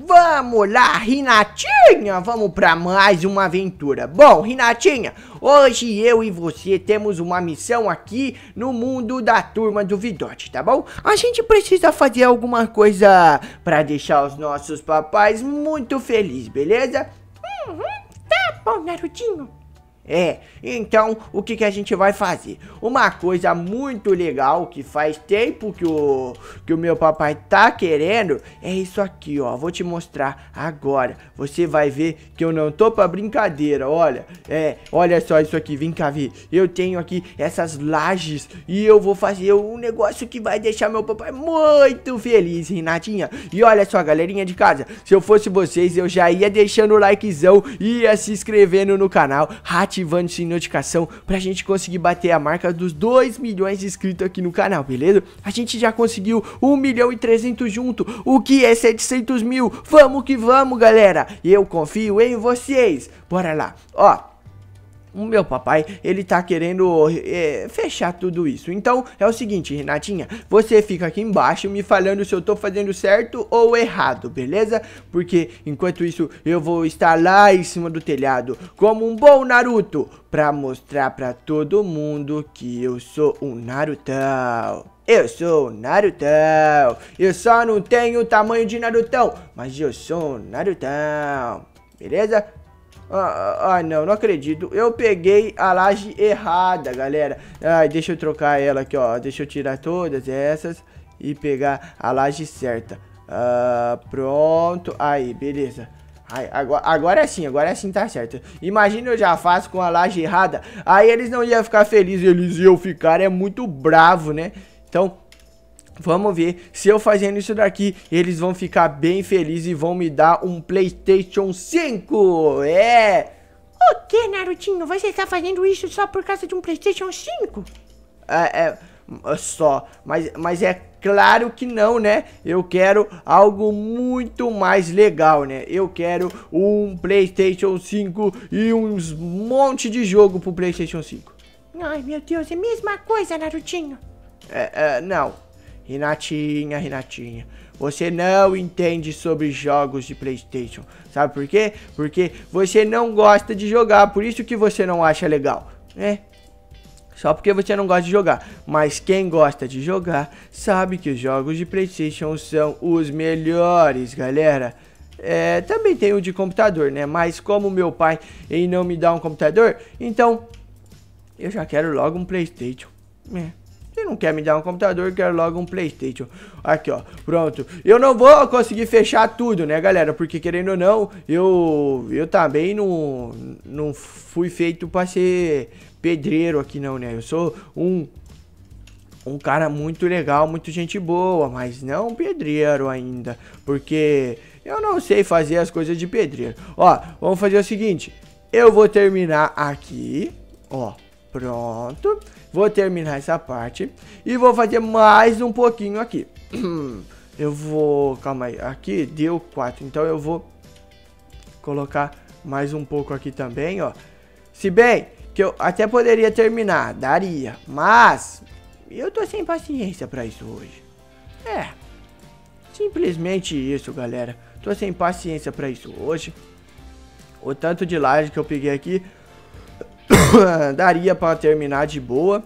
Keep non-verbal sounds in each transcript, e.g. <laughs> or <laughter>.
Vamos lá, Rinatinha, vamos para mais uma aventura. Bom, Rinatinha, hoje eu e você temos uma missão aqui no mundo da turma do Vidote, tá bom? A gente precisa fazer alguma coisa para deixar os nossos papais muito felizes, beleza? Uhum, tá bom, Narutinho. É, então o que, que a gente vai fazer? Uma coisa muito legal que faz tempo que o, que o meu papai tá querendo é isso aqui, ó. Vou te mostrar agora. Você vai ver que eu não tô pra brincadeira, olha. É, olha só isso aqui, vem cá ver. Eu tenho aqui essas lajes e eu vou fazer um negócio que vai deixar meu papai muito feliz, Renatinha. E olha só, galerinha de casa, se eu fosse vocês, eu já ia deixando o likezão, ia se inscrevendo no canal, Hat ativando essa notificação pra gente conseguir bater a marca dos 2 milhões de inscritos aqui no canal, beleza? A gente já conseguiu 1 milhão e 300 junto, o que é 700 mil. Vamos que vamos, galera. Eu confio em vocês. Bora lá. Ó, o meu papai, ele tá querendo é, fechar tudo isso. Então, é o seguinte, Renatinha, você fica aqui embaixo me falando se eu tô fazendo certo ou errado, beleza? Porque, enquanto isso, eu vou estar lá em cima do telhado, como um bom Naruto, pra mostrar pra todo mundo que eu sou um Narutão. Eu sou Narutão. Eu só não tenho o tamanho de Narutão, mas eu sou um Narutão. Beleza? Ah, ah, não, não acredito. Eu peguei a laje errada, galera. Ai, deixa eu trocar ela aqui, ó. Deixa eu tirar todas essas e pegar a laje certa. Ah, pronto. Aí, beleza. Aí, agora, agora sim, agora sim tá certo. Imagina eu já faço com a laje errada. Aí eles não iam ficar felizes, eles iam ficar é muito bravo, né? Então, Vamos ver se eu fazendo isso daqui, eles vão ficar bem felizes e vão me dar um Playstation 5. É. O que, Narutinho? Você está fazendo isso só por causa de um Playstation 5? É, é só, mas, mas é claro que não, né? Eu quero algo muito mais legal, né? Eu quero um Playstation 5 e uns monte de jogo pro Playstation 5. Ai, meu Deus, é a mesma coisa, Narutinho. É, é não. Renatinha, Renatinha, você não entende sobre jogos de Playstation. Sabe por quê? Porque você não gosta de jogar, por isso que você não acha legal, né? Só porque você não gosta de jogar. Mas quem gosta de jogar sabe que os jogos de Playstation são os melhores, galera. É, também tem o de computador, né? Mas como meu pai ele não me dá um computador, então eu já quero logo um Playstation. É. Não quer me dar um computador, quer logo um Playstation. Aqui, ó, pronto. Eu não vou conseguir fechar tudo, né, galera? Porque, querendo ou não, eu, eu também não, não fui feito pra ser pedreiro aqui, não, né? Eu sou um um cara muito legal, muito gente boa, mas não pedreiro ainda, porque eu não sei fazer as coisas de pedreiro. Ó, vamos fazer o seguinte, eu vou terminar aqui, ó, Pronto. Vou terminar essa parte. E vou fazer mais um pouquinho aqui. <clears throat> Eu vou... Calma aí. Aqui deu 4. Então eu vou colocar mais um pouco aqui também, ó. Se bem que eu até poderia terminar. Daria. Mas... Eu tô sem paciência pra isso hoje. É. Simplesmente isso, galera. Tô sem paciência pra isso hoje. O tanto de laje que eu peguei aqui <laughs> daria para terminar de boa.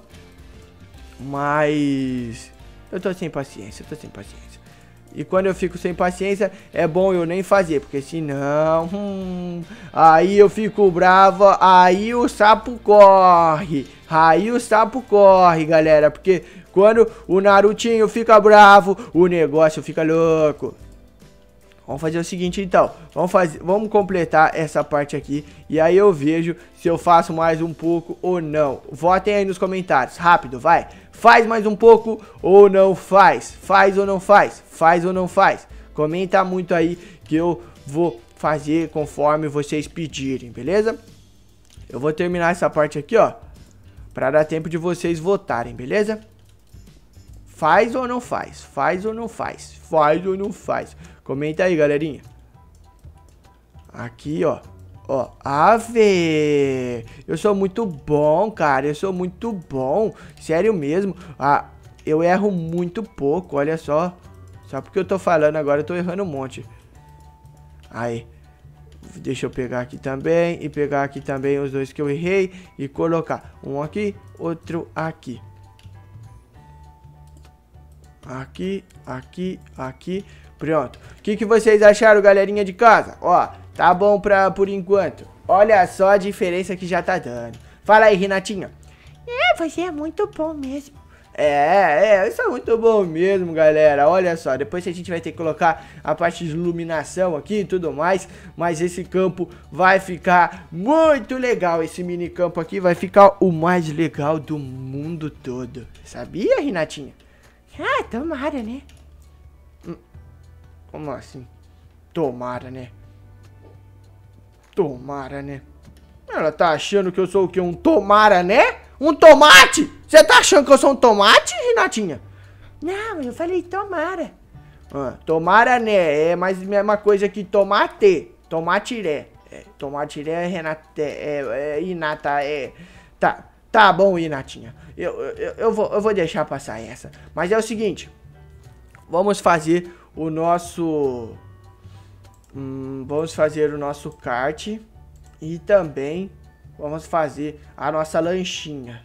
Mas eu tô sem paciência, tô sem paciência. E quando eu fico sem paciência, é bom eu nem fazer, porque senão, hum, aí eu fico bravo, aí o sapo corre. Aí o sapo corre, galera, porque quando o Narutinho fica bravo, o negócio fica louco. Vamos fazer o seguinte então, vamos fazer, vamos completar essa parte aqui e aí eu vejo se eu faço mais um pouco ou não. Votem aí nos comentários, rápido, vai. Faz mais um pouco ou não faz? Faz ou não faz? Faz ou não faz? Comenta muito aí que eu vou fazer conforme vocês pedirem, beleza? Eu vou terminar essa parte aqui, ó, para dar tempo de vocês votarem, beleza? Faz ou não faz? Faz ou não faz? Faz ou não faz? Comenta aí, galerinha. Aqui, ó. Ó, ave! Eu sou muito bom, cara. Eu sou muito bom. Sério mesmo. Ah, eu erro muito pouco, olha só. Só porque eu tô falando agora, eu tô errando um monte. Aí. Deixa eu pegar aqui também e pegar aqui também os dois que eu errei e colocar um aqui, outro aqui. Aqui, aqui, aqui. Pronto. O que, que vocês acharam, galerinha de casa? Ó, tá bom pra, por enquanto. Olha só a diferença que já tá dando. Fala aí, Renatinha. É, você é muito bom mesmo. É, é, isso é muito bom mesmo, galera. Olha só, depois a gente vai ter que colocar a parte de iluminação aqui e tudo mais. Mas esse campo vai ficar muito legal. Esse mini campo aqui vai ficar o mais legal do mundo todo. Sabia, Renatinha? Ah, tomara, né? Hum, como assim? Tomara, né? Tomara, né? Ela tá achando que eu sou o quê? Um tomara, né? Um tomate? Você tá achando que eu sou um tomate, Renatinha? Não, eu falei tomara. Ah, tomara, né? É mais a mesma coisa que tomate. Tomatiré. É, tomatiré é Renata. É, é, Inata. É. Tá, tá bom, Inatinha. Eu, eu, eu, vou, eu vou deixar passar essa. Mas é o seguinte. Vamos fazer o nosso... Hum, vamos fazer o nosso kart. E também vamos fazer a nossa lanchinha.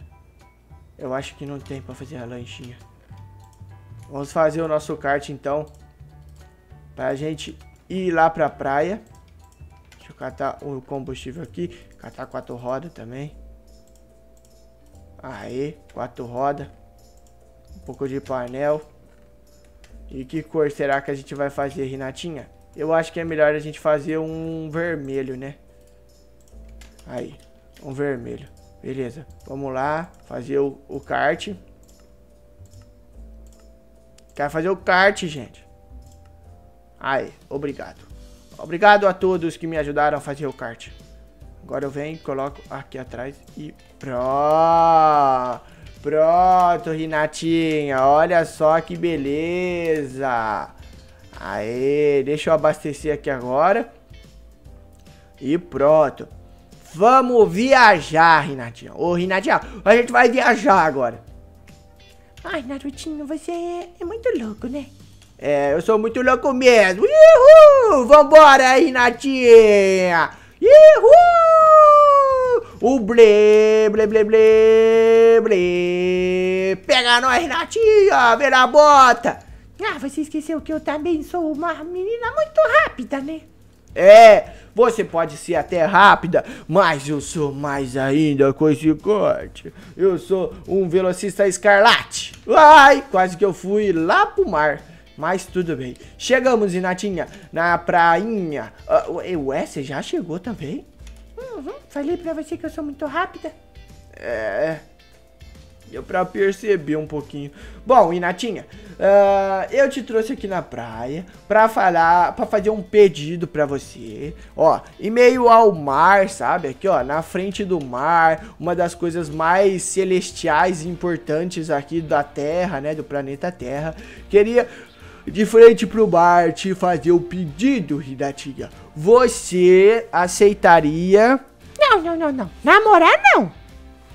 Eu acho que não tem pra fazer a lanchinha. Vamos fazer o nosso kart então. Pra gente ir lá pra praia. Deixa eu catar o combustível aqui. Catar quatro rodas também. Aê, quatro rodas. Um pouco de painel. E que cor será que a gente vai fazer, Renatinha? Eu acho que é melhor a gente fazer um vermelho, né? Aí, um vermelho. Beleza, vamos lá fazer o, o kart. Quero fazer o kart, gente. Aí, obrigado. Obrigado a todos que me ajudaram a fazer o kart. Agora eu venho, coloco aqui atrás e pronto. Pronto, Renatinha. Olha só que beleza. Aê, deixa eu abastecer aqui agora. E pronto. Vamos viajar, Renatinha. Ô, Renatinha, a gente vai viajar agora. Ai, Narutinho, você é, é muito louco, né? É, eu sou muito louco mesmo. Uhul! Vambora, Renatinha! Uhul! O ble, ble, ble, ble, ble. Pega nós, Renatinha! Vira a bota! Ah, você esqueceu que eu também sou uma menina muito rápida, né? É, você pode ser até rápida, mas eu sou mais ainda com esse corte. Eu sou um velocista escarlate. Ai, quase que eu fui lá pro mar. Mas tudo bem. Chegamos, Inatinha, na prainha. Uh, ué, você já chegou também? Uhum, falei pra você que eu sou muito rápida. É, Deu pra perceber um pouquinho. Bom, Inatinha, uh, eu te trouxe aqui na praia pra falar, pra fazer um pedido pra você. Ó, em meio ao mar, sabe? Aqui, ó, na frente do mar, uma das coisas mais celestiais e importantes aqui da Terra, né? Do planeta Terra. Queria de frente pro bar te fazer o pedido, Inatinha. Você aceitaria... Não, não, não, não. Namorar, não.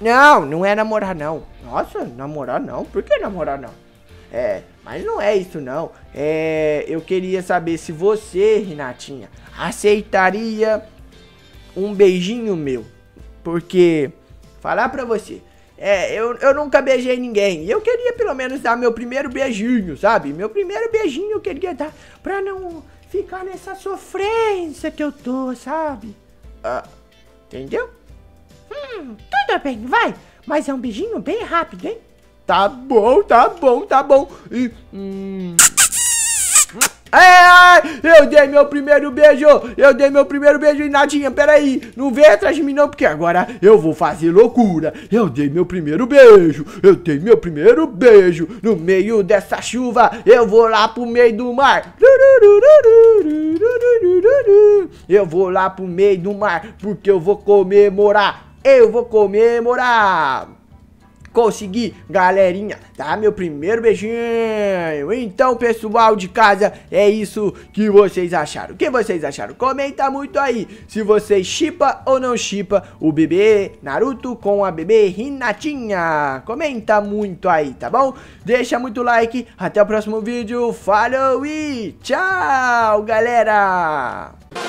Não, não é namorar, não. Nossa, namorar não? Por que namorar não? É, mas não é isso não. É, eu queria saber se você, Renatinha, aceitaria um beijinho meu. Porque, falar pra você, é, eu, eu nunca beijei ninguém. Eu queria pelo menos dar meu primeiro beijinho, sabe? Meu primeiro beijinho eu queria dar pra não ficar nessa sofrência que eu tô, sabe? Ah, entendeu? Hum, tudo bem, vai. Mas é um beijinho bem rápido, hein? Tá bom, tá bom, tá bom. E, hum... É, eu dei meu primeiro beijo, eu dei meu primeiro beijo e Nadinha, peraí, não vem atrás de mim não, porque agora eu vou fazer loucura. Eu dei meu primeiro beijo, eu dei meu primeiro beijo no meio dessa chuva, eu vou lá pro meio do mar. Eu vou lá pro meio do mar, porque eu vou comemorar eu vou comemorar. Consegui, galerinha, tá? Meu primeiro beijinho. Então, pessoal de casa, é isso que vocês acharam. O que vocês acharam? Comenta muito aí se vocês chipa ou não chipa o bebê Naruto com a bebê Hinatinha. Comenta muito aí, tá bom? Deixa muito like. Até o próximo vídeo. Falou e tchau, galera!